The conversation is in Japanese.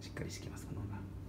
しっかりしてきますこの方が。